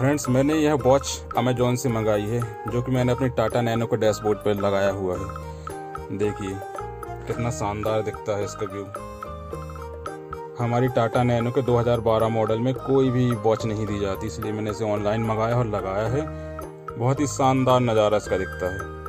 Friends मैंने यह watch Amazon से मंगाई है, जो कि मैंने अपनी टाटा नैनो के डैशबोर्ड पर लगाया हुआ है। देखिए, कितना शानदार दिखता है इसका व्यू हमारी टाटा नैनो के 2012 मॉडल में कोई भी वॉच नहीं दी जाती, इसलिए मैंने इसे ऑनलाइन मंगाया और लगाया है। बहुत ही शानदार नज़ारा इसका दिखता है।